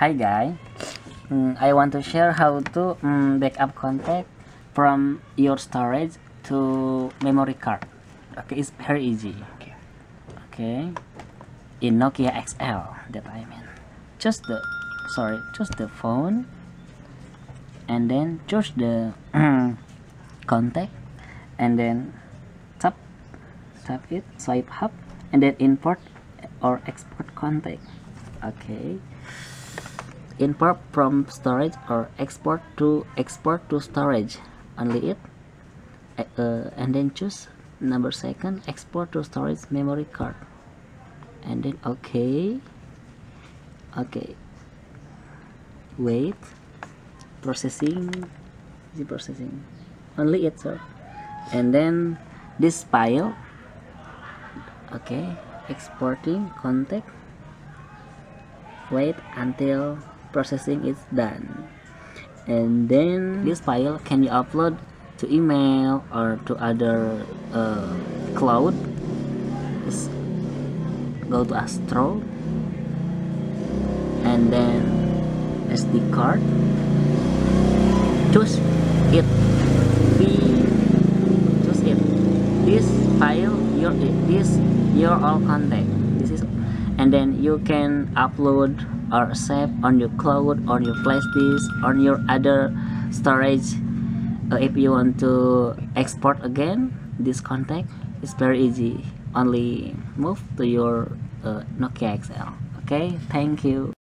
Hi guys, mm, I want to share how to mm, backup contact from your storage to memory card. Okay, it's very easy. Okay. Okay, in Nokia XL that I mean. Just the sorry, just the phone, and then choose the contact, and then tap tap it, swipe up, and then import or export contact. Okay import from storage or export to export to storage. Only it. Uh, and then choose number second export to storage memory card. And then okay. Okay. Wait. Processing. The processing. Only it sir. And then this file. Okay. Exporting contact wait until processing is done. And then this file can you upload to email or to other uh, cloud. Just go to Astro. And then SD card. Choose it. We choose it. This file your this your all contact. This is and then you can upload or save on your cloud on your flash disk on your other storage. Uh, if you want to export again this contact is very easy. Only move to your uh, Nokia XL okay? Thank you